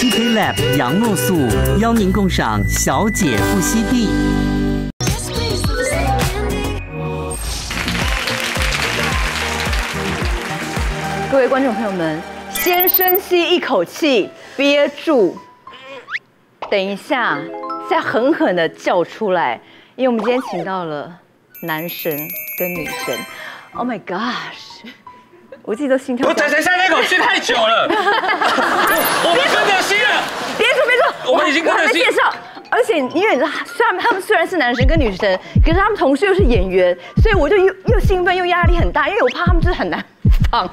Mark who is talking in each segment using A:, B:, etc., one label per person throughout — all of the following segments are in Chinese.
A: TK Lab 杨诺素邀您共赏小姐不吸地。
B: 各位观众朋友们，先深吸一口气，憋住，等一下再狠狠的叫出来，因为我们今天请到了男神跟女神。Oh my gosh！我自己都心跳
C: 我。等一下那口气太久了，我们跟着吸了。
B: 别说别说，
C: 我们已经跟着戏
B: 没介绍。而且因为你知道，虽然他们虽然是男神跟女神，可是他们同时又是演员，所以我就又又兴奋又压力很大，因为我怕他们就是很难放。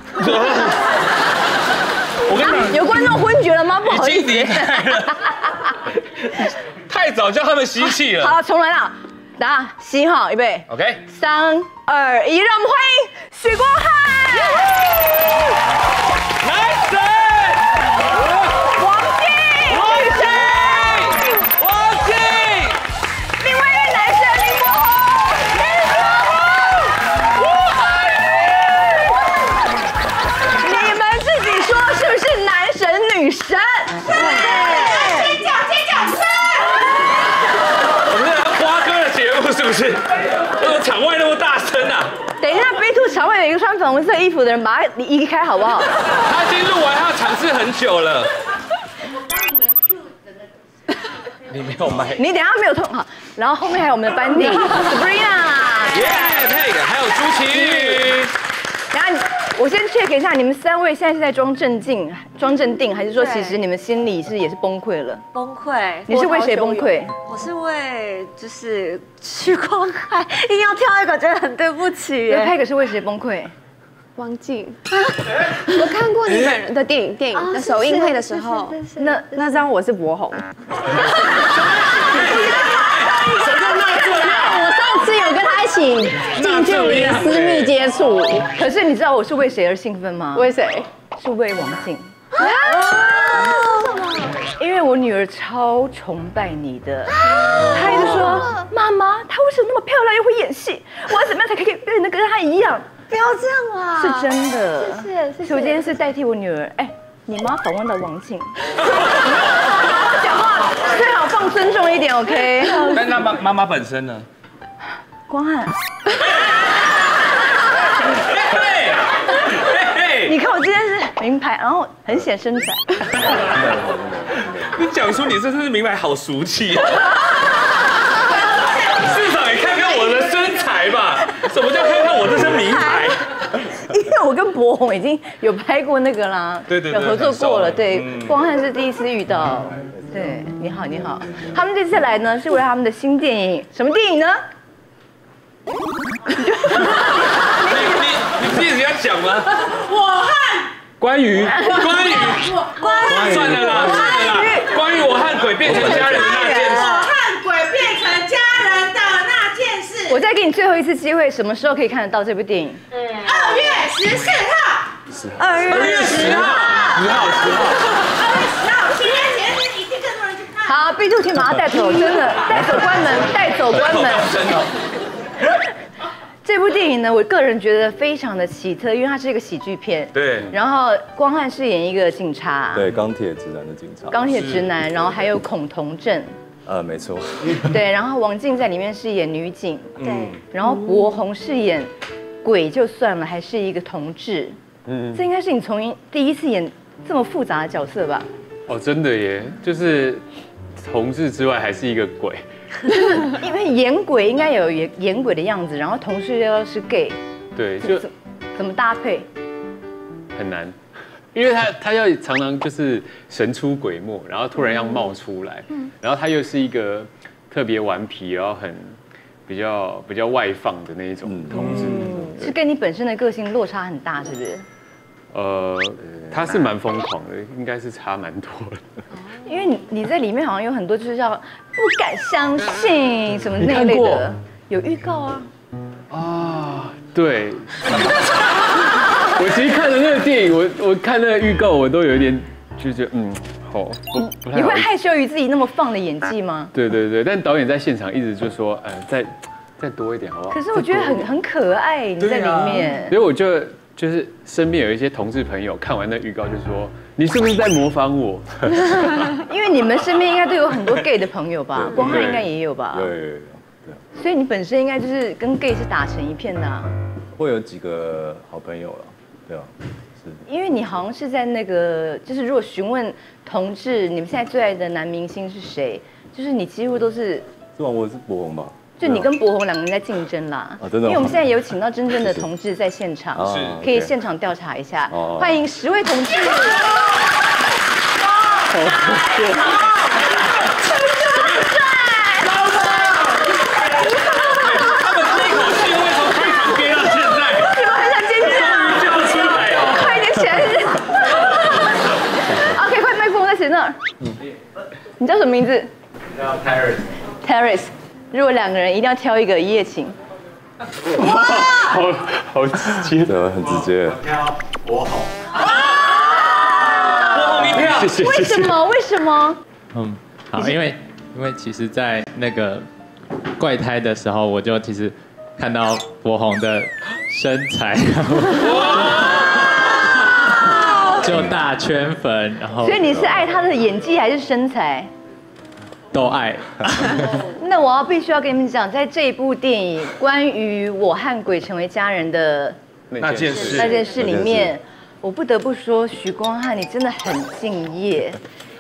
C: 我跟你讲，
B: 有观众昏厥了吗？不好意思。
C: 太早叫他们吸气了。
B: 好，重来啦！大家吸好，预备
C: ，OK，
B: 三二一，让我们欢迎许光汉、
C: 男
B: 一个穿粉红色衣服的人，把他移开好不好？
C: 他已经录完他的场次很久了。你没有麦。
B: 你等下没有痛好，然后后面还有我们的班底 Sabrina。
C: 耶，配的还有朱奇宇，
B: 然后你我先 check 一下，你们三位现在是在装镇静、装镇定，还是说其实你们心里是也是崩溃了？
D: 崩溃。
B: 你是为谁崩溃？
D: 我是为就是许光汉，硬要挑一个，觉得很对不起
B: 那
D: 耶。
B: 派克是为谁崩溃？
E: 王静，我看过你本人的电影，电影的首映会的时候，
B: 那
E: 那张我是博红。我上次有跟他一起近距离私密接触，
B: 可是你知道我是为谁而兴奋吗？
E: 为谁？
B: 是为王静。因为我女儿超崇拜你的，她一直说妈妈，她为什么那么漂亮又会演戏？我要怎么样才可以变得跟她一样？
D: 不要这样啊！
B: 是真的。
D: 谢谢谢谢
B: 所以我今天是代替我女儿，哎，你妈访问到王静，讲话最好放尊重一点，OK？
C: 但那妈妈妈本身呢？
B: 光汉，你看我今天是名牌，然后很显身材，
C: 你讲出你这是名牌好俗气、啊。至少也看看我的身材吧。什么叫看看我这身名牌？
B: 因为我跟博宏已经有拍过那个啦，
C: 对对对
B: 有合作过了，对
C: 嗯，
B: 光汉是第一次遇到，对，你好你好，他们这次来呢是为了他们的新电影，什么电影呢？
C: 你你你自己要讲吗？我和关于关于关算了啦，算了啦。关于我和鬼变成家人的那件事。
F: 看鬼变成家人的那件事。
B: 我再给你最后一次机会，什么时候可以看得到这部电影？
F: 二月十四号，
B: 二月
C: 二月十号，十号十号。
F: 二月十号，情人节日一定更多人去看。
B: 好，B two 请把他带走，真的带走关门，带走关门。这部电影呢，我个人觉得非常的奇特，因为它是一个喜剧片。
C: 对
B: 然后光汉饰演一个警察，
G: 对，钢铁直男的警察。
B: 钢铁直男，然后还有孔同正，
G: 呃，没错。
B: 对，然后王静在里面饰演女警，
D: 对，
B: 然后博宏饰演鬼就算了，还是一个同志。嗯，这应该是你从第一次演这么复杂的角色吧？
H: 哦，真的耶，就是同志之外还是一个鬼，
B: 因为演鬼应该有演演鬼的样子，然后同事又要是 gay，
H: 对，就
B: 怎怎么搭配？
H: 很难，因为他他要常常就是神出鬼没，然后突然要冒出来，然后他又是一个特别顽皮，然后很比较比较外放的那一种同志，
B: 是跟你本身的个性落差很大，是不是？
H: 呃，他是蛮疯狂的，应该是差蛮多的。
B: 因为你你在里面好像有很多就是要不敢相信什么那一类的，有预告啊。
H: 啊，对。我其实看了那个电影，我我看那个预告，我都有一点就觉得，嗯，好，不不太
B: 你会。害羞于自己那么放的演技吗？
H: 对对对，但导演在现场一直就说，呃，再再多一点好不好？
B: 可是我觉得很很可爱，你在里面
H: 所以我就就是身边有一些同志朋友看完那预告就说，你是不是在模仿我？
B: 因为你们身边应该都有很多 gay 的朋友吧？光汉应该也有吧
G: 有？有有有，对，
B: 所以你本身应该就是跟 gay 是打成一片的啊。
G: 会有几个好朋友了，对啊，是
B: 因为你好像是在那个，就是如果询问同志，你们现在最爱的男明星是谁？就是你几乎都是，
G: 是吗？我是博宏吧？
B: 就你跟博宏两个人在竞争啦。
G: 啊真的吗
B: 因为我们现在有请到真正的同志在现场，
G: 是
B: 可以现场调查一下。
G: 哦
B: 欢迎十位同志。
C: 他们这一口气为什么非常憋到现在？
B: 你们很想尖叫，
C: 终于叫出来了。
B: 快点起来！OK，快麦克风在谁那儿？你叫什么名字
H: 叫
B: Terry，？Terrace。如果两个人一定要挑一个一夜情，
H: 好好直接。
G: 对啊，很直接。
C: 波鸿一票，
H: 谢谢
B: 为
H: 谢谢。
B: 什么？为什么？
I: 嗯，好，因为因为其实，在那个怪胎的时候，我就其实看到博宏的身材，就大圈粉，然后
B: 所以你是爱他的演技还是身材？
I: 都爱。
B: 那我要必须要跟你们讲，在这一部电影关于我和鬼成为家人的
C: 那件事。
B: 那件事。里面，我不得不说，许光汉你真的很敬业。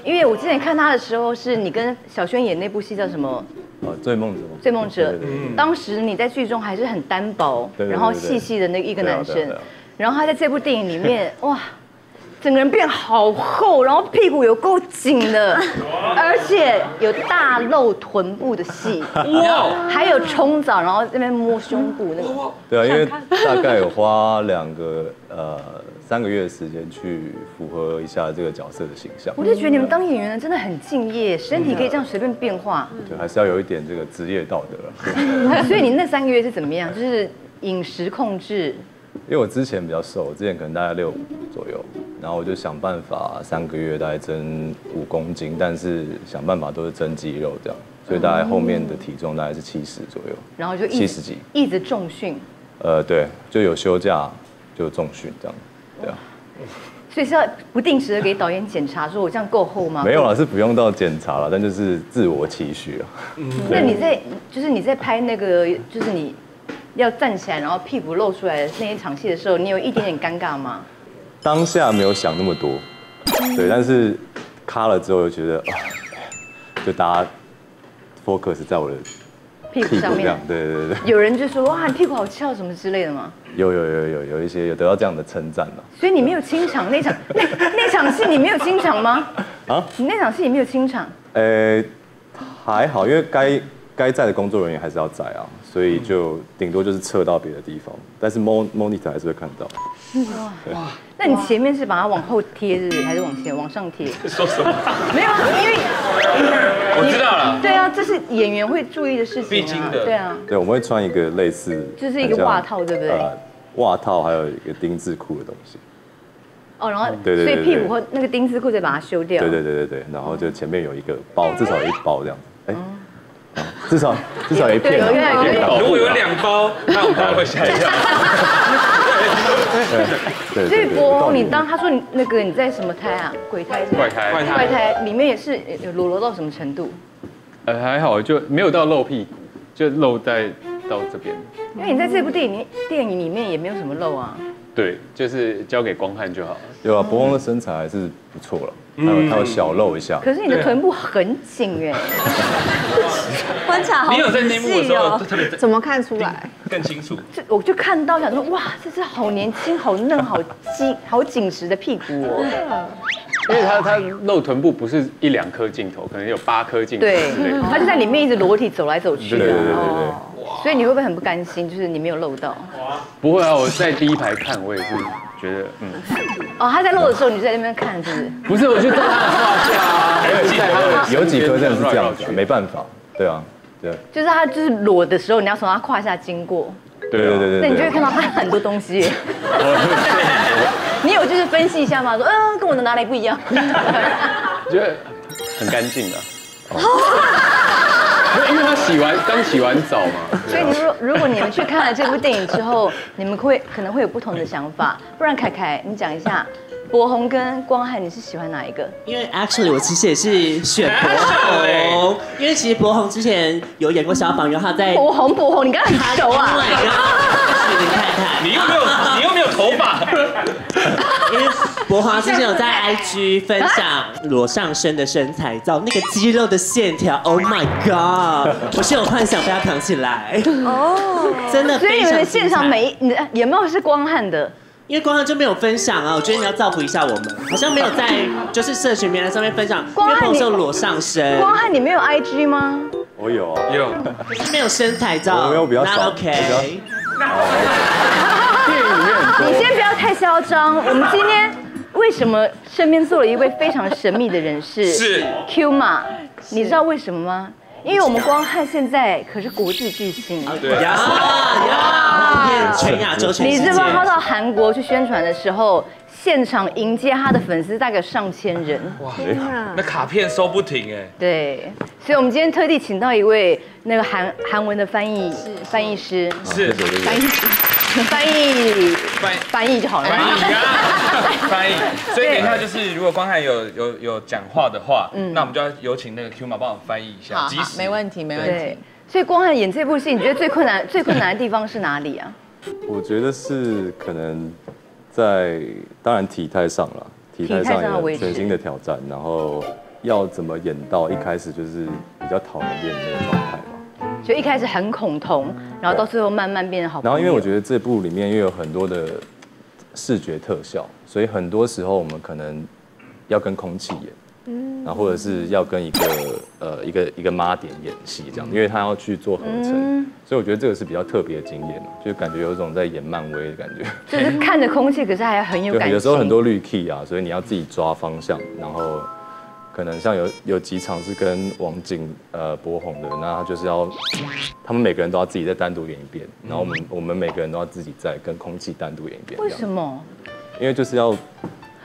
B: 因为我之前看他的时候，是你跟小轩演那部戏叫什么？
G: 啊，醉梦者吗？
B: 《醉梦者当时你在剧中还是很单薄，然后细细的那一个男生。然后他在这部电影里面，哇，整个人变好厚，然后屁股有够紧的，而且有大露臀部的戏，
C: 哇，
B: 还有冲澡，然后这边摸胸部那个，
G: 对啊，因为大概有花两个呃三个月的时间去符合一下这个角色的形象，
B: 我就觉得你们当演员的真的很敬业，身体可以这样随便变化，
G: 对，还是要有一点这个职业道德。啊。
B: 所以你那三个月是怎么样？就是饮食控制，
G: 因为我之前比较瘦，我之前可能大概六五左右，然后我就想办法三个月大概增五公斤，但是想办法都是增肌肉这样，所以大概后面的体重大概是七十左右，
B: 然后就一直
G: 七十几，
B: 一直重训，
G: 呃，对，就有休假就重训这样，对啊，
B: 所以是要不定时的给导演检查，说我这样够厚吗？
G: 没有啦，是不用到检查了，但就是自我期许啊。
B: 那你在就是你在拍那个就是你要站起来，然后屁股露出来的那一场戏的时候，你有一点点尴尬吗？
G: 当下没有想那么多，对，但是卡了之后又觉得，啊就大家 focus 在我的
B: 屁股上面
G: 对对对，
B: 有人就说哇你屁股好翘什么之类的吗？
G: 有有有有有一些有得到这样的称赞了。
B: 所以你没有清场那场 那那场戏你没有清场吗？
G: 啊，
B: 你那场戏你没有清场，
G: 呃，还好，因为该该在的工作人员还是要在啊，所以就顶多就是撤到别的地方，但是 mon monitor 还是会看到。
B: 哇那你前面是把它往后贴，是不是？还是往前往上贴？
C: 说什么？
B: 没有，啊，因为
C: 我知道了，
B: 对啊，这是演员会注意的事情、啊，
C: 必经的
B: 对啊。
G: 对，我们会穿一个类似，
B: 就是一个袜套对不对
G: 呃，袜套还有一个丁字裤的东西。
B: 哦，然后
G: 对对对
B: 所以屁股或那个丁字裤再把它修掉。
G: 对对对对对，然后就前面有一个包，至少有一包这样子。哎，至少至少有一片
C: 如果有
G: 啊
C: 两包，那我们大家会吓一跳。
G: 对
B: 所以博宏，你
G: 当
B: 当他说你那个你在什么胎啊？鬼胎？
H: 怪胎，
C: 怪胎
B: 怪胎里面也是有裸露到什么程度？
H: 呃，还好，就没有到露屁股，就露在到这边。
B: 因为你在这部电影里电影里面也没有什么露啊。
H: 对，就是交给光汉就好了。
G: 有啊，博宏的身材还是不错了，他有还有小露一下。
B: 可是你的臀部很紧哎，
D: 观察好
C: 你有在内幕的时候
D: 细哦
C: 特别
E: 怎么看出来？
C: 更清楚？
B: 就我就看到想说哇，这只好年轻、好嫩、好紧、好紧实的屁股哦。
H: 因为他他露臀部不是一两颗镜头，可能有八颗镜头
B: 对他就在里面一直裸体走来走去的
G: 对对对。
B: 所以你会不会很不甘心？就是你没有露到
H: 不会啊，我在第一排看，我也是觉得，嗯，
B: 哦。他在露的时候，你就在那边看，是不是？
H: 不是，我就在 他的胯下啊，有
G: 几颗真的是这样子，没办法。对啊，对
B: 就是他就是裸的时候，你要从他胯下经过，
G: 对对对对
B: 那你就会。看到他很多东西。你有就是分析一下吗？说，嗯，跟我的哪里不一样？
H: 觉得很干净的。因为他洗完刚洗完澡嘛，
B: 所以你说，如果你们去看了这部电影之后，你们会可能会有不同的想法。不然，凯凯，你讲一下，博宏跟光汉，你是喜欢哪一个？
J: 因为 actually 我其实也是选博宏，因为其实博宏之前有演过消防员，他在
B: 博宏，博宏，你跟他很熟啊？
J: 你看看，
C: 你又没有，你又没有头发。
J: 因为博华之前有在 IG 分享裸上身的身材照，那个肌肉的线条，Oh my god！我是有幻想被他扛起来哦，真的
B: 所以你们的现场
J: 彩。
B: 每一你的有没有是光汉的？
J: 因为光汉就没有分享啊，我觉得你要造福一下我们，好像没有在 就是社群平台上面分享，因为
B: 光汉你
J: 朋友裸上身，
B: 光汉，你没有 IG 吗？
G: 我有啊，
C: 有，
J: 没有身材照，
G: 我没有比较少
J: OK。
B: 你先不要太嚣张。我们今天为什么身边坐了一位非常神秘的人士？
C: 是
B: Q 马，你知道为什么吗？因为我们光汉现在可是国际巨星，
C: 对。
J: 呀呀，遍全亚洲、全世界
B: 你知道他到韩国去宣传的时候，现场迎接他的粉丝大概有上千人。
C: 哇，那卡片收不停哎。
B: 对，所以我们今天特地请到一位那个韩韩文的翻译翻译师，
C: 是。
B: 翻译师 翻译
C: 翻
B: 翻译就好了。
C: 翻译啊，翻译。所以等一下就是，如果光汉有有有讲话的话，嗯那我们就要有请那个 Q 马帮我翻译一下，
K: 好好，没问题，没问
B: 对
K: 题。，
B: 所以光汉演这部戏，你觉得最困难最困难的地方是哪里啊？
G: 我觉得是可能在当然体态上了，体态
B: 上
G: 有全新的挑战，然后要怎么演到一开始就是比较讨人厌的那个状态吧。
B: 就一开始很恐同，然后到最后慢慢变得好。
G: 然后因为我觉得这部里面又有很多的视觉特效，所以很多时候我们可能要跟空气演，嗯然后或者是要跟一个呃一个一个妈点演戏这样，因为他要去做合成，所以我觉得这个是比较特别的经验，就感觉有一种在演漫威的感觉。
B: 就是看着空气，可是还很有 感觉。
G: 有时候很多绿 key 啊，所以你要自己抓方向，然后可能像有有几场是跟王景呃博红的，那他就是要 他们每个人都要自己再单独演一遍，然后我们我们每个人都要自己再跟空气单独演一遍，
B: 为什么？
G: 因为就是要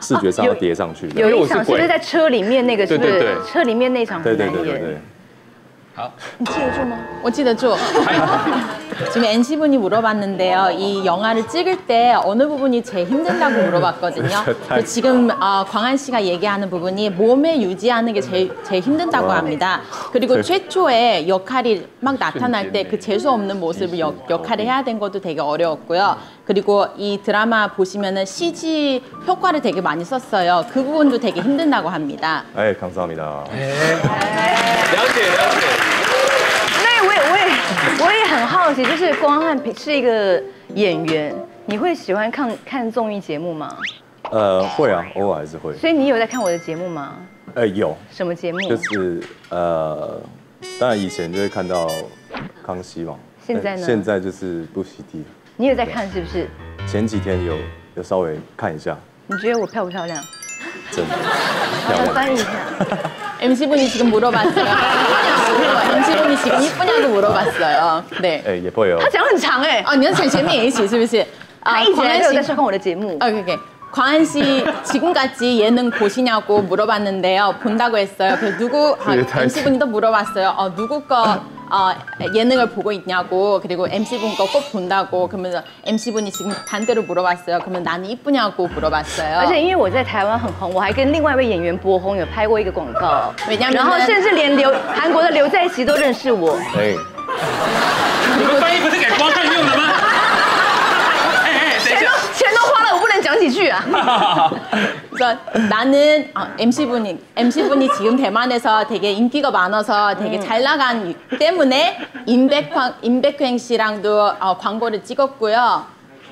G: 视觉上要叠上去的。
B: 有一场是不是在车里面那个？是不是
G: 对对对
B: 车里面那场
G: 对
B: 很难演？
G: 对对对对。
K: 你记得住吗？我记得住。 지금 NC 분이 물어봤는데요. 이 영화를 찍을 때 어느 부분이 제일 힘든다고 물어봤거든요. 근데 지금 어, 광한 씨가 얘기하는 부분이 몸에 유지하는 게 제일, 제일 힘든다고 합니다. 그리고 최초에 역할이 막 나타날 때 그 재수 없는 모습을 역, 역할을 해야 된 것도 되게 어려웠고요. 그리고 이 드라마 보시면은 CG 효과를 되게 많이 썼어요. 그 부분도 되게 힘든다고 합니다.
G: 哎，감사합니다。
C: 了解了解。
B: 那我也我也我也很好奇，就是光汉是一个演员，你会喜欢看看综艺节目吗？
G: 呃，会啊，偶尔还是会。
B: 所以你有在看我的节目吗？
G: 呃，有，
B: 什么节目？
G: 就是呃，当然以前就会看到康熙嘛。
B: 现在呢
G: 呃现在就是不习地。
B: 你有在看是不是？
G: 前几天有有稍微看一下，
B: 你觉得我漂不漂亮？
G: 真的
B: 好，我
G: 漂亮。
B: 翻译一下。
K: MC 분이 지금 물어봤어요. MC 분이 지금 이쁘냐고 물어봤어요. 네.
G: 哎，也会有。
B: 他讲很长哎、
K: 어, 你跟前前面也一起是不是？
B: 他一直以来都有在收
K: 씨.
B: 看我的节目。
K: 어, 오케이. 광한 씨 지금까지 예능 보시냐고 물어봤는데요. 본다고 했어요. 그래서 누구 아, MC 분이 또 물어봤어요. 어, 누구 거 어, 예능을 보고 있냐고 그리고 MC 분 거 꼭 본다고 그러면서 MC 분이 지금 반대로 물어봤어요. 그러면 나는 이쁘냐고
B: 而且
K: 물어봤어요.
B: 因为我在台湾很红，我还跟另外一位演员博宏有拍过一个广告，
K: 왜냐면은
B: 然后甚至连刘韩国的刘在熙都认识我。
G: 哎，
C: 你们翻译不是给光汉用的吗？
B: 几句啊。
K: 그래서 나는 어, MC 분이 MC 분이 지금 대만에서 되게 인기가 많아서 되게 잘 나간 때문에 임백황 임백횡 씨랑도 어, 광고를 찍었고요.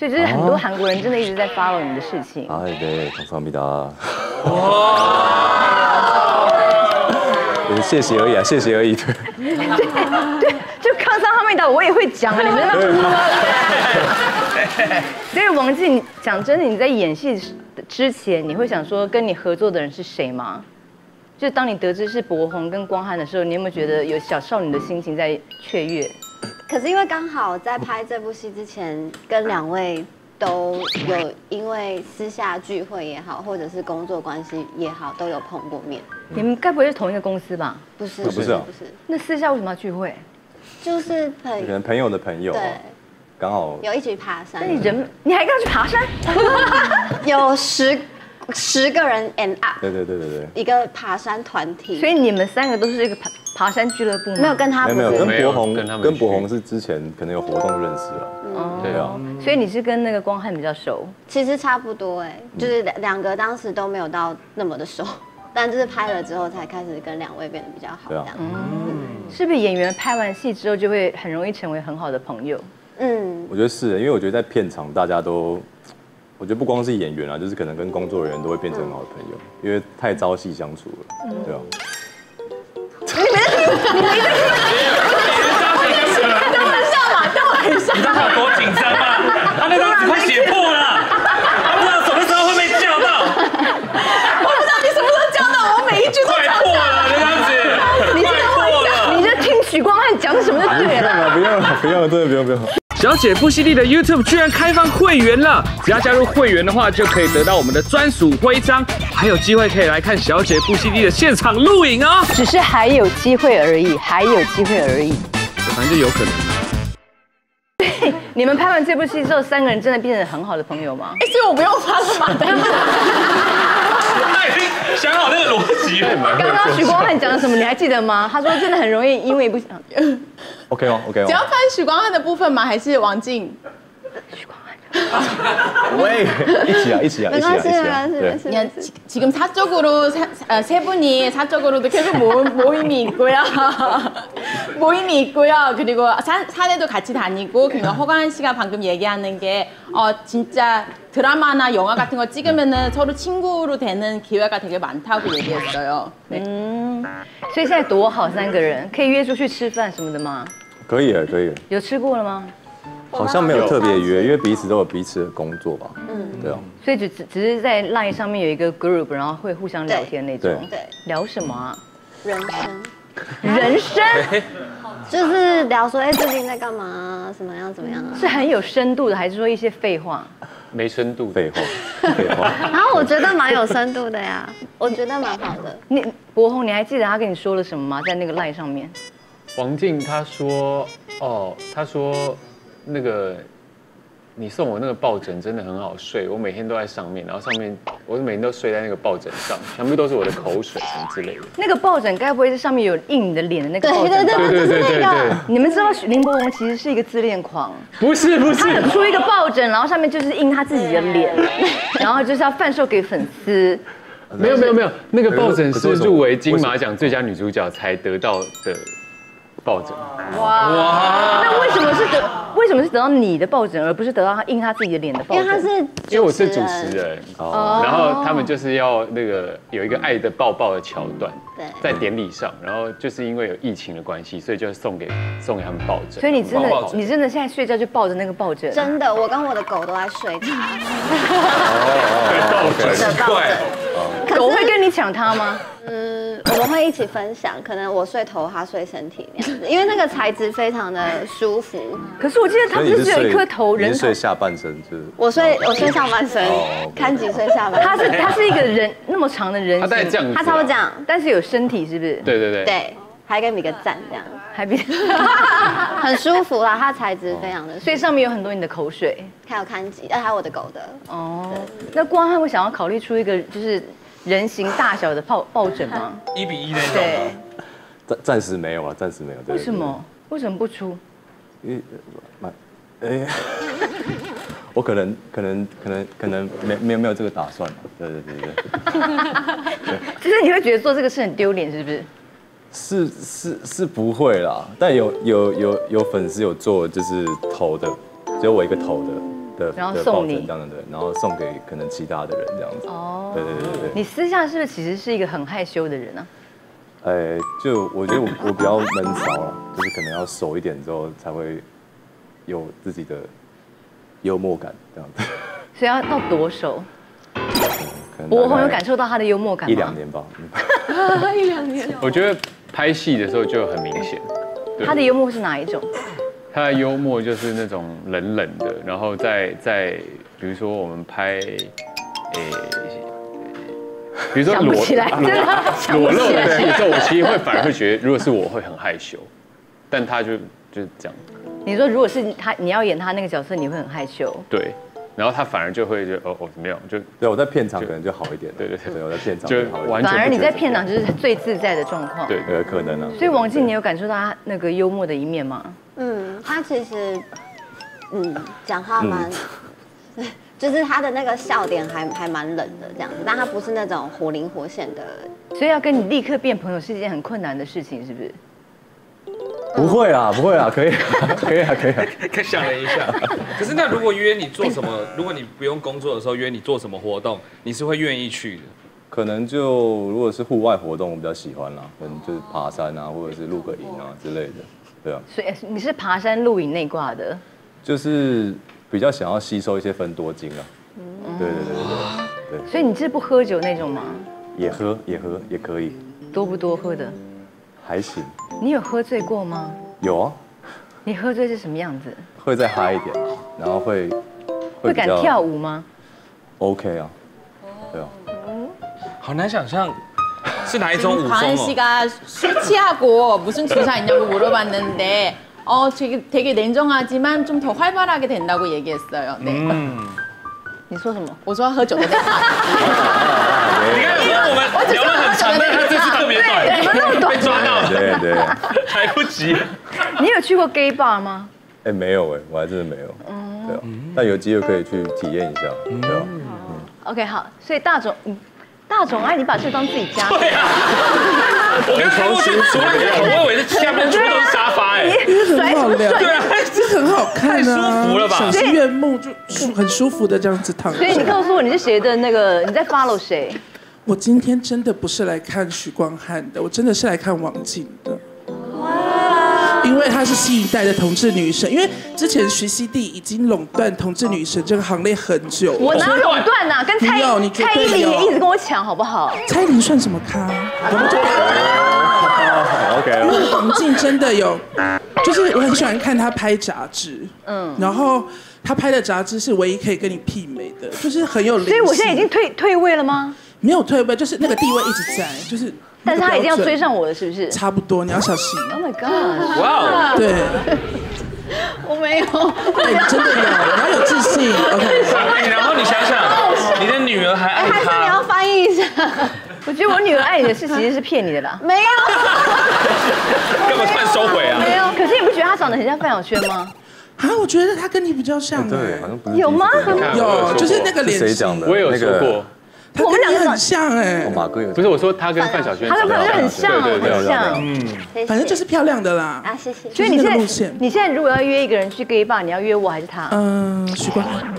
B: 所以就是很多韩国人真的一直在 follow 你的事情。
G: 啊，对，감사합니다。谢谢而已啊，谢谢而已。对，
B: 对，就康桑哈密达我也会讲啊，你们那么所以王静，你讲真的，你在演戏之前，你会想说跟你合作的人是谁吗？就是当你得知是博宏跟光汉的时候，你有没有觉得有小少女的心情在雀跃？
D: 可是因为刚好在拍这部戏之前，跟两位都有因为私下聚会也好，或者是工作关系也好，都有碰过面。
B: 你们该不会是同一个公司吧？
D: 不是，
G: 不是啊
D: 不是，
B: 那私下为什么要聚会？
D: 就是朋
G: 可能朋友的朋友啊，
D: 对，
G: 刚好
D: 有一起爬山
B: 那。你人，你还跟他去爬山？
D: 有十十个人 and up
G: 对对对对对。
D: 一个爬山团体，
B: 所以你们三个都是一个爬爬山俱乐部吗？
D: 没有跟他
G: 没有跟博宏
H: 跟他们
G: 跟博
H: 去
G: 宏是之前可能有活动认识了，
B: 哦
G: 对啊，
B: 所以你是跟那个光汉比较熟。
D: 其实差不多哎，就是两两个当时都没有到那么的熟，但就是拍了之后才开始跟两位变得比较好这
G: 对啊
D: 样。
B: 是不是演员拍完戏之后就会很容易成为很好的朋友？
D: 嗯，
G: 我觉得是，因为我觉得在片场大家都，我觉得不光是演员啊，就是可能跟工作人员都会变成很好的朋友，因为太朝夕相处了，对啊。
K: 等我一下嘛，等我一下。
C: 你知道他有多紧张吗？他那张纸快写破了，他不知道什么时候会被叫到，
K: 我不知道你什么时候叫到我，每一句都
C: 快
K: 讲
C: 破了那张纸，
B: 你
C: 快破了。
B: 你就听许光汉讲什么就对了。
G: 不用了，不用了，真的不用不用。
C: 小姐不犀利的 YouTube 居然开放会员了，只要加入会员的话，就可以得到我们的专属徽章，还有机会可以来看小姐不犀利的现场录影哦。
B: 只是还有机会而已，还有机会而已。
C: 反正就有可能。
B: 你们拍完这部戏之后，三个人真的变成很好的朋友吗？
K: 哎，所以我不用发了嘛？等一下
C: 他已经想好那个逻辑了。
B: 刚刚许光汉讲什么？你还记得吗？他说真的很容易因为不想。
G: OK 哦，OK 哦。
K: 只要翻许光汉的部分吗？还是王静？
G: 喂，一起啊，一起啊，一起啊，一起啊。对，
K: 그냥 지- 지금 사적으로 사, 아, 세 분이 사적으로도 계속 모, 모임이 있고요. 모임이 있고요. 그리고 산, 산에도 같이 다니고 그리고 허관 씨가 방금 얘기하는 게 어, 진짜 드라마나 영화 같은 거 찍으면은 서로 친구로 되는 기회가 되게 많다고 얘기했어요. 네.
B: 所以现在多好，三个人可以约出去吃饭什么的吗？
G: 可以了，可以了。
B: 有吃过了吗？
G: 好像没有特别约，因为彼此都有彼此的工作吧。嗯，对啊。
B: 所以只只只是在 LINE 上面有一个 group，然后会互相聊天那种。
G: 对
D: 对，
B: 聊什么啊？
D: 人生
B: 人生
D: 就是聊说，哎，最近在干嘛？怎么样？怎么样？
B: 是很有深度的，还是说一些废话？
H: 没深度。
G: 废话，废话。
D: 然后我觉得蛮有深度的呀，我觉得蛮好的。
B: 你博宏，你还记得他跟你说了什么吗？在那个 LINE 上面，
H: 王静他说，哦，他说那个你送我那个抱枕真的很好睡，我每天都在上面，然后上面我每天都睡在那个抱枕上，全部都是我的口水什么之类的。
B: 那个抱枕该不会是上面有印你的脸的那个抱枕吧？
D: 对对
H: 对对对对对，
B: 你们知道林柏宏其实是一个自恋狂，
H: 不是不是
B: 他，有出一个抱枕，然后上面就是印他自己的脸，然后就是要贩售给粉丝。
H: 没有没有没有，那个抱枕是入围金马奖最佳女主角才得到的抱枕。哇。
B: 那为什么是得为什么是得到你的抱枕，而不是得到他印他自己的脸的抱枕？
D: 因为他是
H: 因为我是主持人，
G: 哦，
H: 然后他们就是要那个有一个爱的抱抱的桥段，
D: 对。
H: 在典礼上，然后就是因为有疫情的关系，所以就送给送给他们抱枕。
B: 所以你真的你真的现在睡觉就抱着那个抱枕，
D: 真的，我跟我的狗都在睡它
G: 哦
D: 的抱枕。
B: 狗会跟你抢它吗？
D: 嗯，我们会一起分享，可能我睡头，他睡身体那样子，因为那个材质非常的舒服。
B: 可是我记得它
G: 所以你是
B: 不是只有一
G: 睡
B: 颗头，人
G: 睡，下半身，就是
D: 我睡我睡上半身看几睡下半身。
B: 他是他是一个人那么长的人
H: 他在这
B: 形，
H: 样子啊，
D: 它差不多这样，
B: 但是有身体是不是？
H: 对对对，
D: 对，还给你个赞这样，
B: 还比，
D: 很舒服啦，它材质非常的。
B: 所以上面有很多你的口水。
D: 还有看几，呃，还有我的狗的，
B: 哦，那光汉会想要考虑出一个就是人形大小的抱抱枕吗？
C: 一比一那种
B: 对
C: 吗？，
G: 暂暂时没有啊，暂时没有。对
B: 为什？么？为什么不出？
G: 对因为蛮，哎，我可能可能可能可能没没有没有这个打算嘛，对对对对，
B: 就是你会觉得做这个事很丢脸，是不是？
G: 是是是不会啦，但有有有有粉丝有做就是头的，只有我一个头的的
B: 然后送你
G: 抱枕这样的对，然后送给可能其他的人这样子，
B: 哦
G: 对对对。
B: 你私下是不是其实是一个很害羞的人啊？
G: 呃，就我觉得我我比较闷骚了，就是可能要熟一点之后才会有自己的幽默感这样子。
B: 所以要到多熟？
G: 可能
B: 博宏
G: 大概
B: 有感受到他的幽默感？
G: 一两年吧。嗯
E: 一两年。
H: 我觉得拍戏的时候就很明显，
B: 他的幽默是哪一种？
H: 他的幽默就是那种冷冷的，然后在在比如说我们拍，诶、比如说
B: 想不
H: 裸裸露的戏的时候，我其实会反而会觉得，如果是我会很害羞，但他就就是这样，
B: 你说如果是他，你要演他那个角色，你会很害羞。
H: 对，然后他反而就会觉得哦哦怎么样，就
G: 对我在片场可能就好一点，
H: 对对对
G: 对，我在片场
H: 就
G: 就好一点，
H: 完全
B: 反而你在片场就是最自在的状况。
H: 对
G: 有可能啊。
B: 所以王静，你有感受到他那个幽默的一面吗？
D: 嗯，他其实，嗯，讲话蛮，就是他的那个笑点还还蛮冷的这样子，但他不是那种活灵活现的。
B: 所以要跟你立刻变朋友是一件很困难的事情，是不是？
G: 不会啊，不会啊，可以啊，可以啊，可以啊。
C: 可想了一下，可是那如果约你做什么，如果你不用工作的时候约你做什么活动，你是会愿意去的？
G: 可能就如果是户外活动，我比较喜欢啦，可能就是爬山啊，或者是露个营啊之类的，对啊，
B: 所以你是爬山露营那挂的，
G: 就是比较想要吸收一些分多精啊。嗯对对对对对，
B: 所以你是不喝酒那种吗？
G: 也喝也喝也可以，
B: 多不多喝的？
G: 还行。
B: 你有喝醉过吗？
G: 有啊，
B: 你喝醉是什么样子？
G: 会再嗨一点，然后会
B: 会敢跳舞吗
G: ？OK 啊，对啊。
C: 好难想象 是哪一种舞
K: 광한
C: 风哦。
K: 씨가 술 취하고 무슨 주사 있냐고 물어봤는데 어 되게, 되게 냉정하지만 좀 더 활발하게 된다고 얘기했어요. 네.
C: 嗯，
B: 你说什么？
K: 我说喝酒的那个。
C: 你看，说我们聊了很长，但他这次特别短，
B: 怎么那么短
C: 被抓到了，
G: 对对，
C: 来不及。
B: 你有去过 gay bar 吗？
G: 哎没有哎，我还真的没有，对啊，但有机会可以去体验一下，对啊。
B: OK，好，所以大总，嗯， 大总爱你把这当自己家。
C: 对啊，我刚看过去，除了那个头，我以为是下面全部都是沙发，哎，
B: 甩什么甩？
C: 对啊，
L: 这很好看啊，
C: 太舒服了吧
L: 赏心悦目，就舒很舒服的这样子躺着。
B: 所以你告诉我你是谁的那个，你在 follow 谁？
L: 我今天真的不是来看许光汉的，我真的是来看王静的。因为她是新一代的同志女神，因为之前徐熙娣已经垄断同志女神这个行列很久。
B: 我哪有垄断呐？跟蔡蔡依林也一直跟我抢，好不好？
L: 蔡依林算什么咖？我们就
G: OK
L: 因为王静真的有，就是我很喜欢看她拍杂志，
B: 嗯，
L: 然后她拍的杂志是唯一可以跟你媲美的，就是很有灵。
B: 所以我现在已经退退位了吗？
L: 没有退位，就是那个地位一直在，就是。
B: 但是他一定要追上我了，是不是
L: 差不多，你要小心。
B: ？Oh my god！
C: 哇哦，
L: 对，
B: 我没有，
L: 哎，真的有，你要有自信。OK，
C: 哎然后你想想，你的女儿还爱
D: 还是你要，翻译一下？
B: 我觉得我女儿爱你的事其实是骗你的啦。
D: 没有，
C: 干嘛突然收回啊？
B: 没有，可是你不觉得她长得很像范晓萱吗？
L: 啊，我觉得她跟你比较像。
G: 对，好像不是
B: 有吗
L: 有，就是那个脸型
G: 谁讲的？
H: 我也有说过，
L: 他跟你很像哎
G: 哦，马哥有
H: 不是我说他跟范晓萱
B: 他跟范晓萱很像，
H: 对对
B: 很像。
C: 嗯，
L: 反正就是漂亮的啦。
D: 啊，谢谢。
B: 所以你现在
L: 路线
B: 你现在如果要约一个人去 gay bar，你要约我还是他？
L: 嗯，许光汉。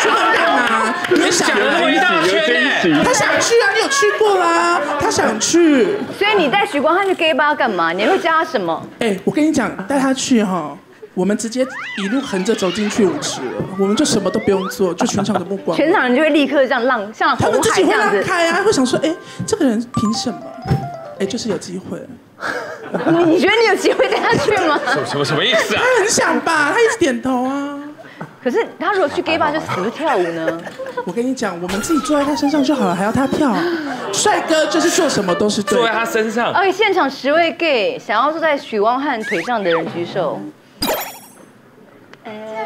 L: 许光汉啊，你有想
C: 讲了一大圈呢。
L: 他想去啊，你有去过啦，他想去。
B: 所以你带许光汉去 gay bar 干嘛？你会教他什么？
L: 哎，我跟你讲，带他去哈，我们直接一路横着走进去舞池了，我们就什么都不用做，就全场的目光。
B: 全场人就会立刻这样浪，像
L: 他
B: 红
L: 们自己会。让开啊，会想说，哎，这个人凭什么？哎，就是有机会。
B: 你 你觉得你有机会带他去吗？
C: 什么什么意思啊？
L: 他很想吧，他一直点头啊。
B: 可是他如果去 gay bar 就死不跳舞呢？
L: 我跟你讲，我们自己坐在他身上就好了，还要他跳。帅哥就是做什么都是对
C: 坐在。他身上
B: ，OK，现场十位 gay 想要坐在许光汉腿上的人举手。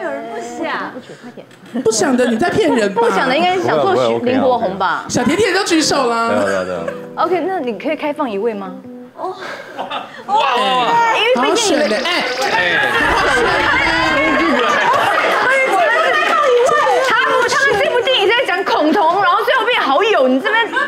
D: 有人不想，
B: 不举，快点。
L: 不想的你在骗人吧？
B: 不想的应该是想做
G: 不会不会
B: 许林柏宏吧
L: 小甜甜都举手
G: 对啊
L: 啦。
G: 对啊对啊
B: ，？OK，那你可以开放一位吗？
C: 哦哇哇！
B: 因为毕竟你们
L: 的哎，
B: 他们他们这部电影是在讲恐同，然后最后变好友，你这边，所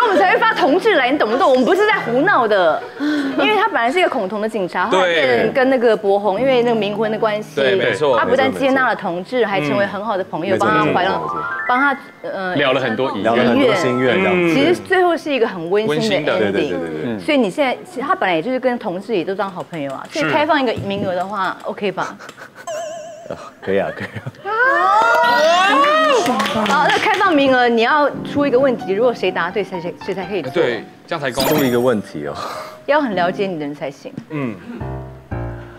B: 以我们才会发同志来，你懂不懂？我们不是在胡闹的，因为他本来是一个恐同的警察，后来变跟那个博宏，因为那个冥婚的关系，
C: 对没错
B: 他不但接纳了同志，还成为很好的朋友，帮他怀了帮他呃
H: 聊了很多遗
G: 聊了很多心愿这样子。
B: 其实最后是一个很温馨的 ending，
G: 对对对对对。
B: 所以你现在其实他本来也就是跟同志也都当好朋友啊，所以
C: 是。
B: 开放一个名额的话，OK 吧？
G: 可以啊，可以啊。
B: 好，那开放名额你要出一个问题，如果谁答对，谁谁谁才可以做，
C: 对，这样才公平。
G: 出一个问题哦。
B: 要很了解你的人才行，
C: 嗯，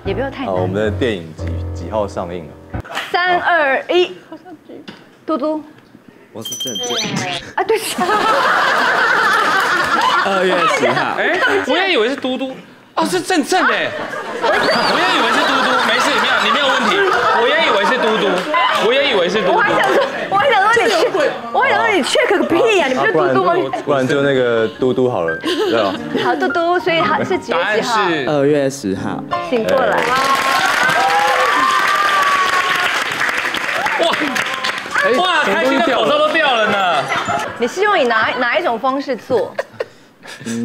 B: 也不要太
G: 好，我。们的电影几几号上映啊？
B: 三二一，嘟嘟。
J: 我是正正，
B: 啊，对。不起，
J: 二月十号。
C: 哎，我也以为是嘟嘟，哦，是正正哎，我也以为是嘟嘟，没事，你没有，你没有问题，嘟嘟，我也以为是嘟嘟
B: 我还。想说，我还想说你去，我还想说你 check 个屁呀，你不是嘟嘟吗？
G: 不然就那个嘟嘟好了，对吧？
B: 好，嘟嘟，所以他是几月几号？
C: 是
J: 二月十号，
B: 醒过来。
C: 哇哇，开心的口罩都掉了呢。
B: 你希望以哪哪一种方式做？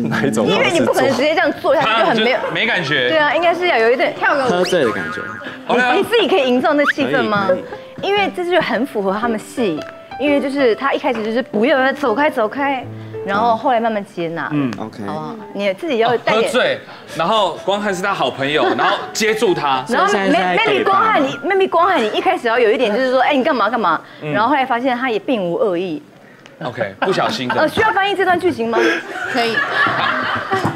G: 哪一种
B: 因为你不可能直接这样做下去，就很没有。
C: 没感觉。
B: 对啊，应该是要有一点跳个
J: 喝
B: 舞。
J: 醉的感觉。
B: 你你自己可以营造那气氛吗
J: 可以可？
B: 因为这就很符合他们戏，因为就是他一开始就是不要走开走开，然后后来慢慢接纳，嗯
J: ，OK，
B: 好不好？你自己要。
C: 喝醉，然后光汉是他好朋友，然后接住他。
B: 然后
J: 现在是在
B: maybe 光汉你 maybe 光汉你一开始要有一点就是说，哎，你干嘛干嘛，然后后来发现他也并无恶意
C: ，OK，不小心的呃，
B: 需要翻译这段剧情吗？
K: 그이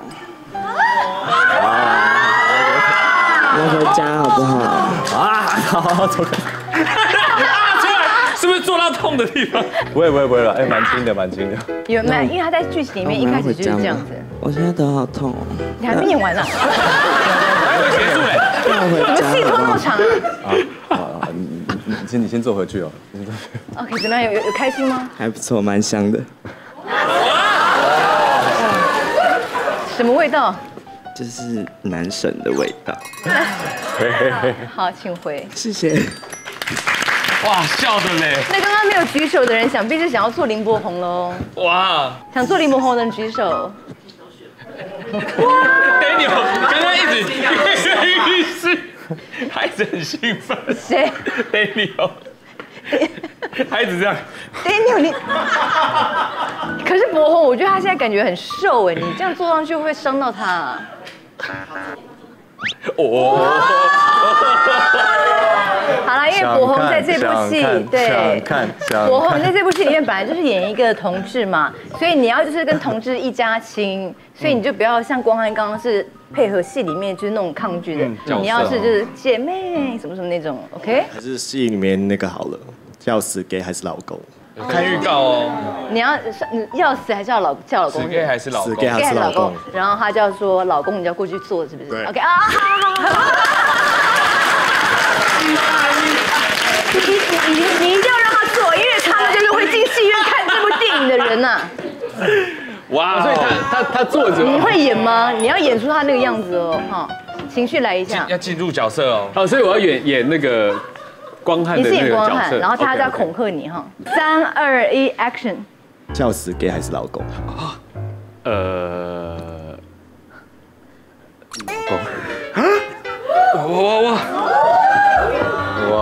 J: 要回家好不好？
G: 啊，好好好，走开。
C: 啊，出来，是不是做到痛的地方？
G: 不会不会不会了，哎，蛮轻的蛮轻的。
B: 有没有？因为他在剧情里面一开始就是这样子，
J: 我现在头好痛哦。
B: 你还没演完呢，
C: 还没结束嘞。
J: 要回
B: 怎么戏？拖那么长啊
G: 啊，好好，你你你你先你先坐回去哦。你先坐
B: ？OK，怎么样？有有有开心吗？
J: 还不错，蛮香的，
B: 什么味道？
J: 就是男神的味道。
B: 好，请回。
J: 谢谢。
C: 哇，笑的嘞。
B: 那刚刚没有举手的人，想必是想要做林柏宏喽。
C: 哇
B: 想做林柏宏的人举手。
C: Daniel 刚刚一直跃跃欲试，他一直 很兴奋。
B: 谁
C: ？Daniel，他一直这样。
B: ？Daniel，你。可是柏宏，我觉得他现在感觉很瘦哎，你这样坐上去会不会伤到他？
C: 哦。
B: 好了，因为柏宏在这部戏对
G: 想看想
B: 柏宏在这部戏里面本来就是演一个同志嘛，所以你要就是跟同志一家亲，所以你就不要像光汉刚刚是配合戏里面就是那种抗拒的你要是就是姐妹什么什么那种，OK？
M: 还是戏里面那个好了，叫死 gay 还是老公？
C: 有看预告哦。
B: 你要你要死还是要老叫老公
C: 死 gay 还是老公
M: 死 gay 还是老公？
B: 然后他就要说老公，你就要过去做，是不是
M: 对
B: ？OK 啊，好好好。你你你你一定要让他做，因为他们就是会进戏院看这部电影的人呐、
C: 哇，
H: 所以他他他坐着，
B: 你会演吗？你要演出他那个样子哦，哈，情绪来一下。
C: 要进入角色哦。
H: 哦，所以我要演演那个光汉
B: 你是
H: 的那
B: 演光汉，
H: 个角色，
B: 然后他在恐吓你哈。三二一，Action！
M: 叫死 gay 还是老公？
H: 呃，
C: 老公。啊
G: 哇
B: 哇哇！哇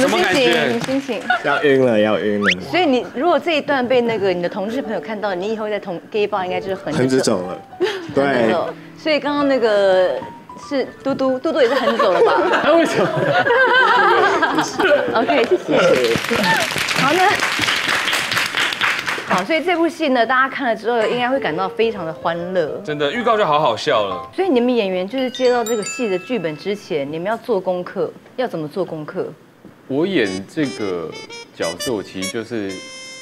B: 什么心情？什么心情？
M: 要晕了，要晕了，
B: 所以你如果这一段被那个你的同事朋友看到，你以后在同 gay bar 应该就是横着
M: 横着走了。对，
B: 所以刚刚那个是嘟嘟，嘟嘟也是横着走了吧？
H: 他为什么
B: ？OK，谢谢。好，那好，所以这部戏呢，大家看了之后应该会感到非常的欢乐。
C: 真的预告就好好笑了。
B: 所以你们演员就是接到这个戏的剧本之前，你们要做功课，要怎么做功课？
H: 我演这个角色，我其实就是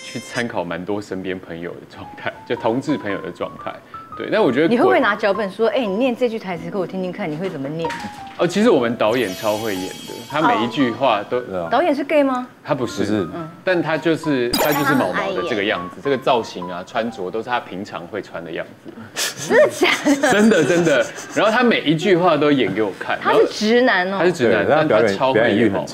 H: 去参考蛮多身边朋友的状态，就同志朋友的状态。对，但我觉得
B: 你会不会拿脚本说，哎，你念这句台词给我听听看，你会怎么念？
H: 哦，其实我们导演超会演的，他每一句话都，
B: 导演是 gay 吗？
H: 他不是，
G: 是
B: 嗯
H: 但他就是他就是毛毛的这个样子，这个造型啊、穿着都是他平常会穿的样子，
B: 真的假的？
H: 真的真的。然后他每一句话都演给我看，
B: 他是直男哦。
H: 他是直男，
G: 对他
H: 超
G: 表演欲
H: 会演毛
G: 很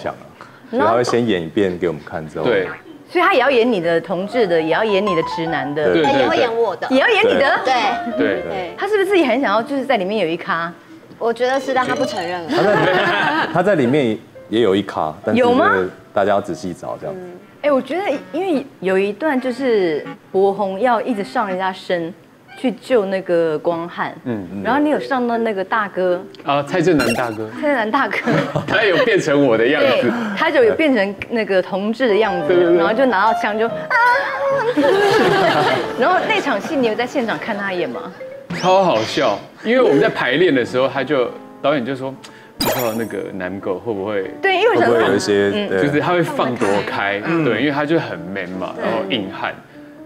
G: 他会先演一遍给我们看之后，
H: 对，
B: 所以他也要演你的同志的，也要演你的直男的，
G: 对
D: 也会演我的，
B: 也要演你的。
D: 对。
H: 对。
D: 对，
B: 他是不是自己很想要，就是在里面有一咖？
D: 我觉得是，但他不承认。
G: 他在 他在里面也有一咖，但是
B: 有吗？
G: 大家要仔细找这样。
B: 哎，我觉得因为有一段就是博红要一直上人家身去救那个光汉，
H: 嗯
B: 嗯，然后你有上到那个大哥。
H: 啊，蔡正南大哥，
B: 蔡南大哥，
H: 他有变成我的样子，，
B: 他就有变成那个同志的样子
H: 对对，对。
B: 然后就拿到枪就啊，然后那场戏你有在现场看他演吗？
H: 超好笑。因为我们在排练的时候，他就导演就说，不知道那个男狗会不会
B: 对，因为我
G: 会不会有一些
B: 嗯。
H: 就是他会放多开，对，因为他就很 man 嘛，然后硬汉，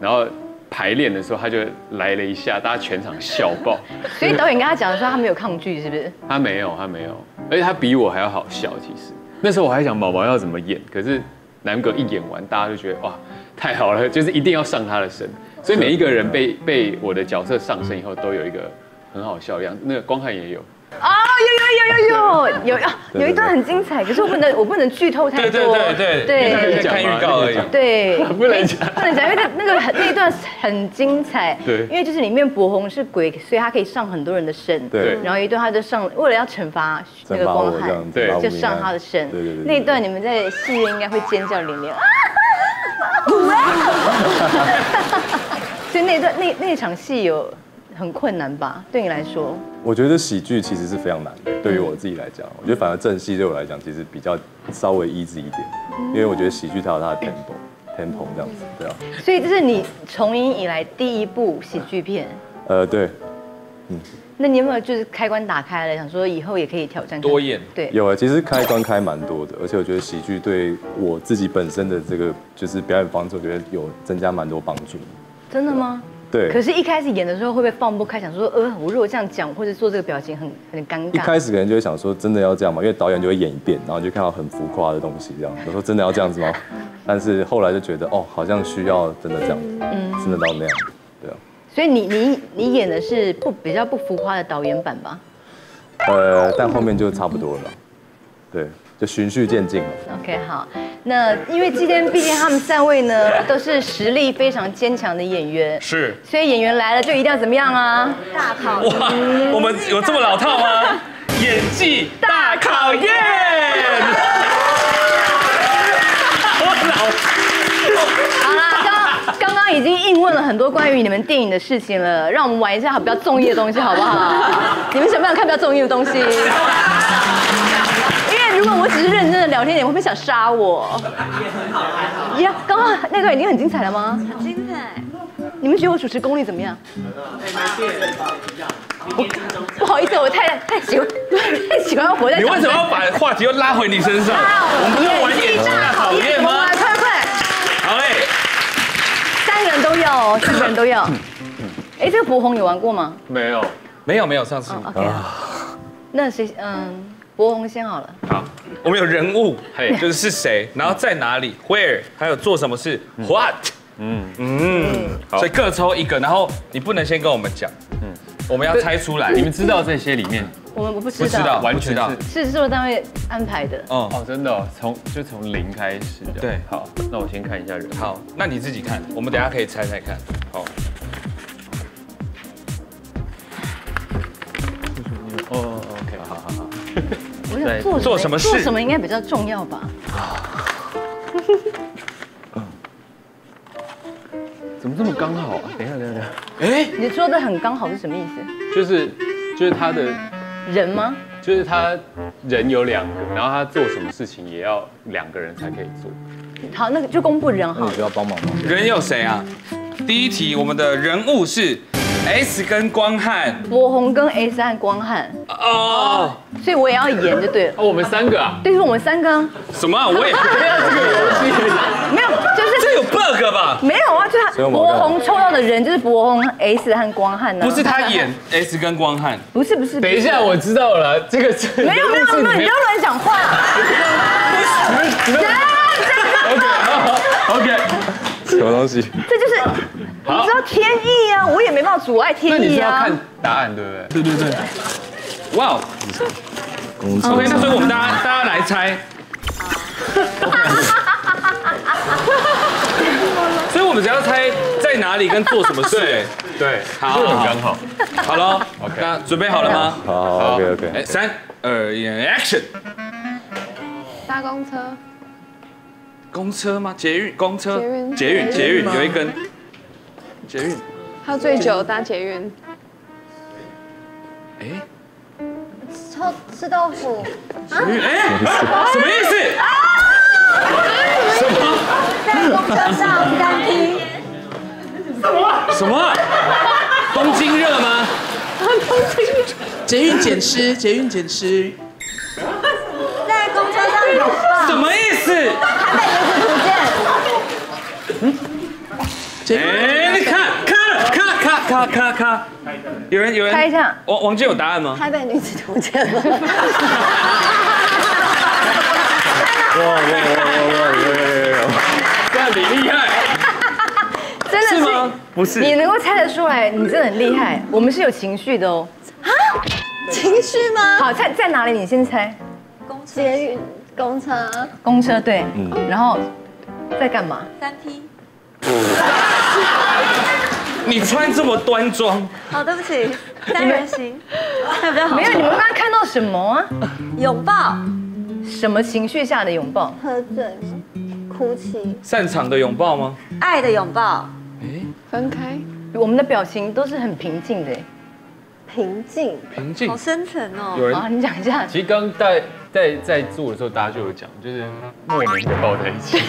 H: 然后排练的时候他就来了一下，大家全场笑爆。
B: 所以导演跟他讲的时候，他没有抗拒，是不是？
H: 他没有，他没有，而且他比我还要好笑。其实那时候我还想毛毛要怎么演，可是南哥一演完，大家就觉得哇，太好了，就是一定要上他的身。所以每一个人被被我的角色上身以后，都有一个很好笑的样子。那个光汉也有，
B: 哦，有有有有有有有一段很精彩，可是我不能我不能剧透太多。
C: 对对对对看预告而已
B: 对，
H: 不能讲，
B: 不能讲，因为那那个很那一段很精彩。
H: 对
B: 因为就是里面博宏是鬼，所以他可以上很多人的身。
G: 对
B: 然后有一段他就上，为了要惩罚那个光汉
H: 对
B: 就上他的身。
G: 对对对对
B: 那一段你们在戏院应该会尖叫连连。啊 所以那段那那场戏有很困难吧？对你来说？
G: 我觉得喜剧其实是非常难的，对于我自己来讲，我觉得反而正戏对我来讲其实比较稍微 easy 一点，因为我觉得喜剧它有它的 tempo tempo 这样子，对啊，
B: 所以这是你从影以来第一部喜剧片。
G: 呃对，
B: 那你有没有就是开关打开了，想说以后也可以挑战
C: 多演。
B: 对，
G: 有啊，其实开关开蛮多的，而且我觉得喜剧对我自己本身的这个就是表演方式，我觉得有增加蛮多帮助。
B: 真的吗？
G: 对，
B: 可是，一开始演的时候会不会放不开，想说，呃，我如果这样讲或者做这个表情很很尴尬。
G: 一开始可能就会想说，真的要这样吗？因为导演就会演一遍，然后就看到很浮夸的东西，这样，我说真的要这样子吗？但是后来就觉得，哦，好像需要真的这样，
B: 嗯
G: 真的到那样，对啊。
B: 所以你你你演的是不比较不浮夸的导演版吧
G: 呃，但后面就差不多了，对，就循序渐进了。
B: ？OK，好。那因为今天毕竟他们三位呢 都是实力非常坚强的演员，
C: 是
B: 所以演员来了就一定要怎么样啊？
D: 大考
C: 哇，我们有这么老套吗？演技大考验。
B: 好啦，刚刚刚已经硬问了很多关于你们电影的事情了，让我们玩一下比较综艺的东西，好不好？你们想不想看比较综艺的东西？如果我只是认真的聊天，你们会不会想杀我？也很好，还好呀，刚刚那段已经很精彩了吗？
D: 很精彩。
B: 你们觉得我主持功力怎么样？不好意思，我太太喜欢太喜欢活在
C: 你为什么要把话题又拉回你身上？我们不是玩演技大考验吗？
B: 快快！
C: 好嘞，
B: 三个人都要哦，三个人都要。哎，这个博红你玩过吗？
H: 没有，
C: 没有没有，上次。
B: 那谁嗯，博宏先好了。
C: 好，我们有人物，
H: 嘿
C: 就是是谁，然后在哪里，where，还有做什么事，what，
H: 嗯，
C: 嗯，所以各抽一个，然后你不能先跟我们讲，嗯，我们要猜出来。
H: 你们知道这些里面
B: 我们不
C: 不
B: 知道，不
C: 知道，
H: 完全
C: 不知道
H: 是。
B: 是制作单位安排的。
C: 哦，
H: 哦，真的哦，从就从零开始的。
C: 对
H: 好，那我先看一下人。
C: 好，那你自己看，我们等下可以猜猜看。好，
H: 哦，OK，好好好。
B: 我想做
C: 做什么事
B: 做什么应该比较重要吧？
H: 怎么这么刚好啊？等一下，等一下，等一下。
C: 哎，
B: 你说的很刚好是什么意思？
H: 就是就是他的
B: 人吗？
H: 就是他人有两个，然后他做什么事情也要两个人才可以做。
B: 好，那个就公布人好
G: 那你。需要帮忙吗？
C: 人有谁啊？第一题，我们的人物是 S 跟光汉
B: 博宏跟 S 和光汉，
C: 哦。
B: 所以我也要演就对了。
H: 哦，我们三个啊，
B: 对，是我们三个啊，
C: 什么啊？我也不知道这个游戏，
B: 没有，就是
C: 这有 bug 吧？
B: 没有啊，就是博宏抽到的人就是博宏、S 和光汉呢。
C: 不是他演 S 跟光汉，
B: 不是不是。
H: 等一下，我知道了，这个是
B: 没有没有没有，你不要乱讲话。
H: 你们 OK，
G: 什么东西？
B: 这就是你知道天意啊，我也没办法阻碍天意啊
H: 你是要看。答案对不对？
C: 对对对。哇哦，OK，那所以我们大家大家来猜。所以我们只要猜在哪里跟做什么事。
H: 对，
C: 好，
H: 这个很刚好。
C: 好了，OK，那准备好了吗？
G: 好好，OK OK。
C: 哎，三二一，Action！
E: 搭公车，
C: 公车吗？捷运？公车？
E: 捷运
C: 捷运？捷运有一根。捷运？
E: 喝醉酒搭捷运，
C: 哎，
D: 臭吃豆腐，
C: 捷运？哎，什么意思？什么？
D: 在公车上三梯，
C: 什么？什么东京热吗？
L: 捷运捡尸，捷运捡尸，
D: 在公车上拥抱，
C: 什么意思？
D: 台北女子图鉴，
C: 哎，你看，看，看，看，看，看，看，有人，有人，
B: 猜一下，
C: 王王健有答案吗？
D: 台北女子图鉴吗？
G: 哇哇哇哇哇！有有有有！
C: 哇，你厉害，
B: 真的
C: 是吗？不是，
B: 你能够猜得出来，你真的很厉害。我们是有情绪的哦。
D: 情绪吗？
B: 好，在在哪里？你先猜。
D: 捷运、公车、
B: 公车对，然后在干嘛？
D: 三梯。
C: 你穿这么端庄，
D: 好，对不起，三人行，那比较好。
B: 没有，你们刚刚看到什么啊？
D: 拥抱、
B: 什么情绪下的拥抱？
D: 喝醉、哭泣、
C: 擅长的拥抱吗？
D: 爱的拥抱、哎
E: 分开，
B: 我们的表情都是很平静的。
D: 平静，
C: 平静
D: 好，深沉哦。
H: 有人
B: 好，你讲一下。
H: 其实刚在在在做的时候，大家就有讲，就是莫名的抱在一起。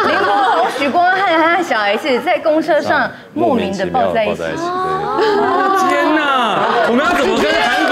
B: 林柏宏、许光汉和小 S 在公车上莫名的抱在一起。
G: 哦。
C: 天哪，我们要怎么跟韩国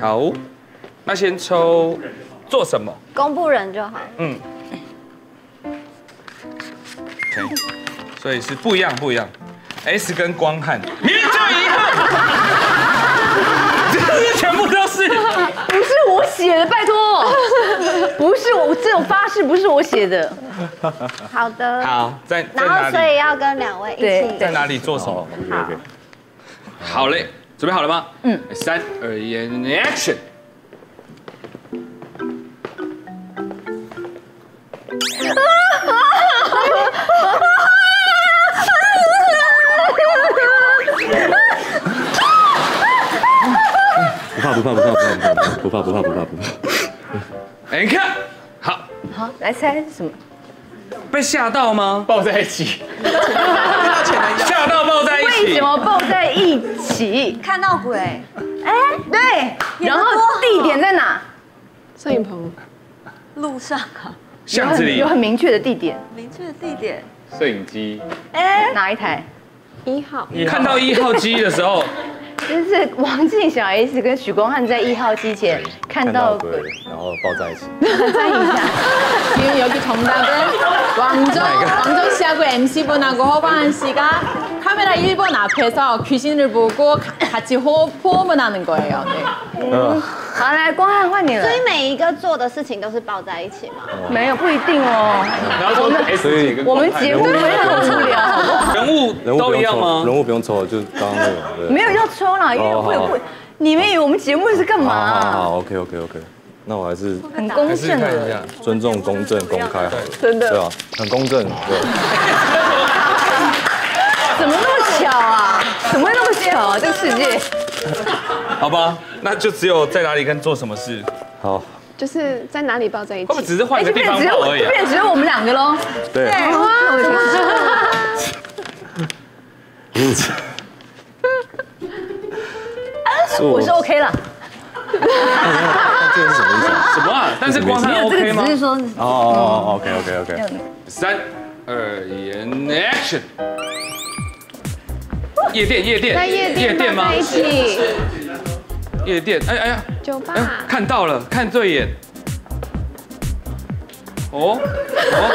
C: 好，那先抽做什么？
D: 公布人就好。
C: 嗯。所以是不一样，不一样。S 跟光汉，明明就一样，这是全部都是。
B: 不是我写的，拜托，不是我这种发誓不是我写的。
D: 好的。
C: 好，在在
D: 然
C: 哪里？
D: 后所以要跟两位一
B: 对
D: 起。
C: 在哪里做什么
G: OK。
C: 好嘞，准备好了吗？
B: 嗯。
C: 三二一，Action！
G: 不怕不怕不怕不怕不怕不怕不怕不怕不怕。
C: 哎，你看，好，
B: 好，来猜是什么？
C: 被吓到吗？
H: 抱在一起，
C: 吓到抱在一起。
B: 为什么抱在一起？
D: 看到鬼，
B: 哎，对，然后地点在哪？
E: 摄影棚，
D: 路上啊，
C: 巷子里
B: 有很明确的地点。
D: 明确的地点。
H: 摄影机，
B: 哎，哪一台？
E: 一号，
C: 看到一号机的时候，
B: 就是王静、小 S 跟许光汉在一号机前看
G: 看
B: 到
G: 到鬼，然后抱在一起。
B: 翻译一下。
K: 지금 여기 정답은 왕정, 왕정 씨하고 MC분하고 허광한 씨가 카메라 1번 앞에서 귀신을 보고 가- 같이 호흡, 호흡을 하는 거예요. 네.
B: 好，来光汉换你了
D: 所。以每一个做的事情都是抱在一起吗？
B: 没有不一定哦。
H: 然后说 S 姐跟
B: 我们节目没有很无聊，好不好？
C: 人物
G: 人物不用抽，
C: 都一样吗？
G: 人物不用抽，就是刚刚那个。对
B: 没有要抽啦，因为
G: 哦好
B: 会有不，你们以为我们节目是干
G: 好好
B: 嘛？
G: 好，OK OK OK，那我还是
B: 很公正
C: 看一
B: 的
C: 下，
G: 尊重、公正、公开好了。
B: 真的
G: 对啊，很公正。对，
B: 怎么那么巧啊？怎么会那么巧啊？这个世界。
C: 好吧，那就只有在哪里跟做什么事，
G: 好，
E: 就是在哪里抱在一起
C: 会不？会只是换
B: 哎，
C: 个地方
B: 就变只有
C: 抱而已
B: 变只有我们两个喽。
G: 对。
B: 我是 OK 了。
G: 这个是什么意思啊？
C: 什么啊？但是光汉
B: 没有这
C: OK 吗
B: 个只？是说
G: 哦哦，OK OK OK。
C: 三二一，Action！夜店，夜店，
E: 在夜店夜
C: 店吗？
E: 在？一起，
C: 夜店，哎哎呀，
E: 酒吧。
C: 哎，看到了，看对眼。哦哦，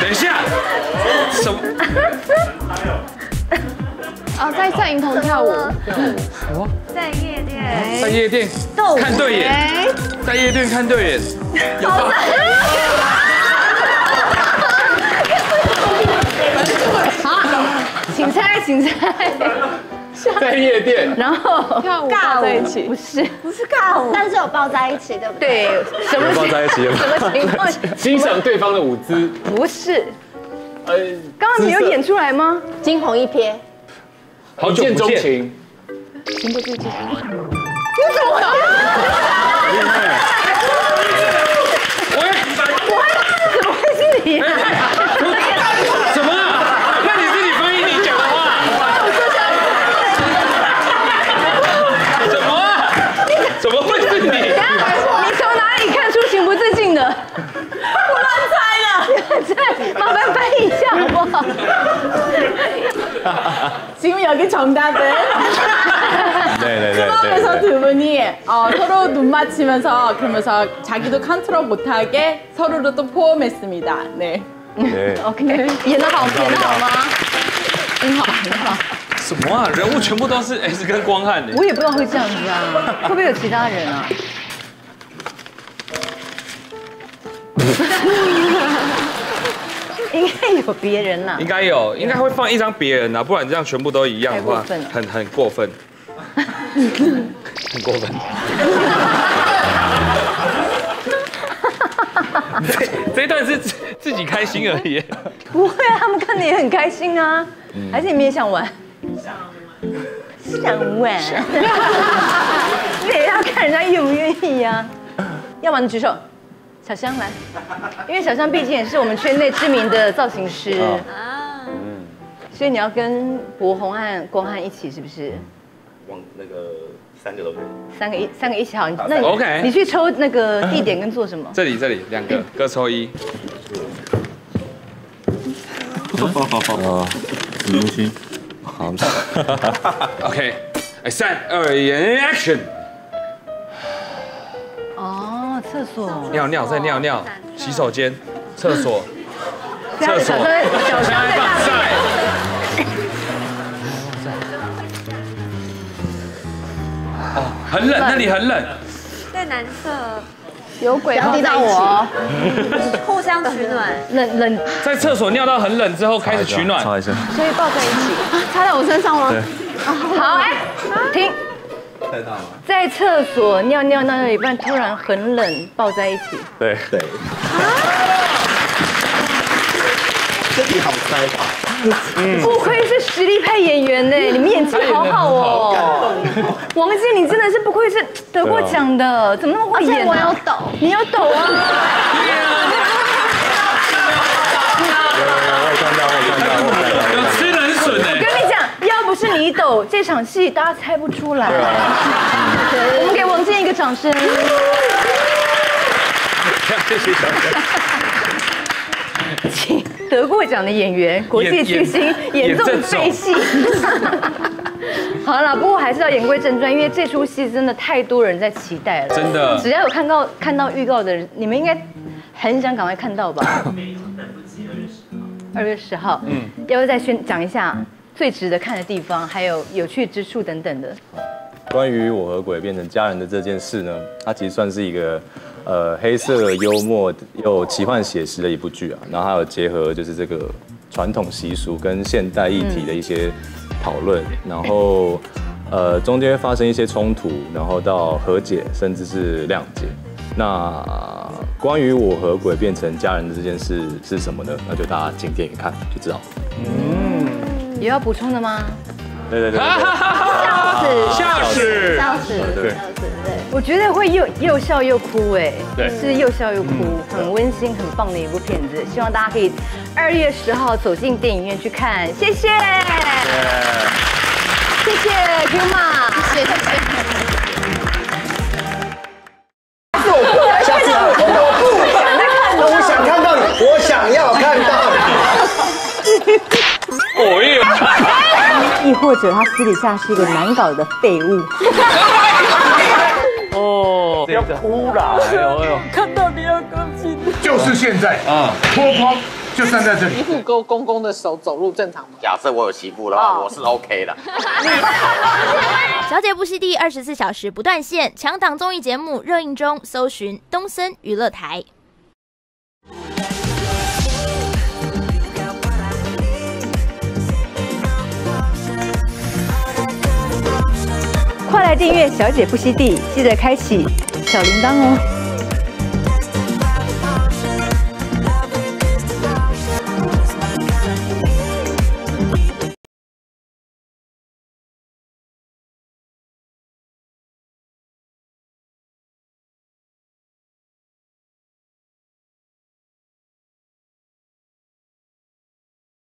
C: 等一下，什么？
E: 哦，在摄影棚跳舞，哦
D: 在夜店。
C: 在夜店看对眼，在夜店看对眼，有吗？
B: 请在，
H: 在夜店，
B: 然后
E: 跳舞抱在一起
B: 不，是
D: 不是尬舞，但是有抱在一起，对不对？
B: 对，什么
G: 抱在一起
B: 什么情况？
H: 欣赏对方的舞姿，
B: 不是，
H: 呃，
B: 刚刚你有演出来吗？
D: 惊鸿一瞥，
C: 好
H: 一见
C: 久不见，
H: 钟情，
E: 情不自禁。
C: 你，
B: 怎么会是你啊？
C: 什么
K: 지금 여기 정답은
G: 네네네.
K: 수업에서 두 분이 어, 서로 눈 맞히면서 그러면서 자기도 컨트롤 못하게 서로를 또 포함했습니다. 네.
G: 네.
B: OK，演得好，演得好吗？很好，很好。
C: 什么啊？人物全部都是 S 跟光汉的。
B: 我也不知道会这样子啊，会不会有其他人啊？ 应该有别人呐、
C: 应该有，应该会放一张别人啊，不然这样全部都一样的话很很过分，很过分。这这一段是自自己开心而已。
B: 不会啊，他们看的也很开心啊。还是你们也想玩？想玩。你也要看人家愿不愿意呀、要玩你举手，小香来，因为小香毕竟也是我们圈内知名的造型师
G: 哦
B: 啊。所以你要跟博宏和光汉一起，是不是？
M: 往那个三个都可以。
B: 三个一三个一起好，那你
C: OK
B: 你去抽那个地点跟做什么？
C: 这里这里两个各抽一。
G: 啊，很用心。好
C: ，OK，哎，三二一，Action！
B: 哦，厕所。
C: 尿尿再尿尿，洗手间、厕所、
B: 小
C: 厕所，
B: 香小香在大便。
C: 哦，很冷，那里很冷。
D: 在男厕
E: 有鬼
B: 不要滴到我哦，
D: 互相取暖，
B: 冷冷，
C: 在厕所尿到很冷之后开始取暖，
G: 擦一下。
E: 所以抱在一起，插在我身上吗？
G: 对，
B: 好哎，停。在厕所尿尿尿到一半，突然很冷，抱在一起。
G: 对对。
M: 这题好猜吧？
B: 不愧是实力派演员呢，你们演技好好哦。王健，你真的是不愧是得过奖的，怎么那么会演
D: 我
B: 啊？
D: 有抖，
B: 你要抖啊？不是你抖，这场戏大家猜不出来。我们给王健一个掌声。
C: 谢谢小姐。
B: 请得过奖的演员，国际巨星
C: 演
B: 演这种废戏。好了，不过还是要言归正传，因为这出戏真的太多人在期待了。
C: 真的
B: 只要有看到看到预告的人，你们应该很想赶快看到吧？二月十号，嗯，要不要再宣讲一下最值得看的地方，还有有趣之处等等的？
G: 关于我和鬼变成家人的这件事呢，它其实算是一个呃黑色幽默又奇幻写实的一部剧啊，然后还有结合就是这个传统习俗跟现代议题的一些讨论，然后呃中间会发生一些冲突，然后到和解甚至是谅解。那关于我和鬼变成家人的这件事是什么呢？那就大家进电影看就知道。
B: 有要补充的吗？
G: 对对对对
B: 笑死，
C: 笑死
D: 笑死，
G: 对
D: 笑死，对。
B: 我觉得会又又笑又哭哎，
H: 对
B: 是又笑又哭，很温馨、很棒的一部片子。希望大家可以二月十号走进电影院去看，谢谢，谢谢 Q 妈，谢谢谢谢。
N: 下次啊，我不想看到你，我想要看到你。
C: 哦耶！
B: 亦或者他私底下是一个难搞的废物。
C: 哦，不
N: 要哭了，
C: 哎呦哎呦，
K: 看到你要高兴。
N: 就是现在啊，脱光就站在这里。
K: 媳妇勾公公的手走路正常吗？
O: 假设我有媳妇的话，我是 OK 的。
P: 小姐不息地二十四小时不断线，强档综艺节目热映中，搜寻东森娱乐台。
B: 快来订阅《小姐不息地》，记得开启小铃铛哦。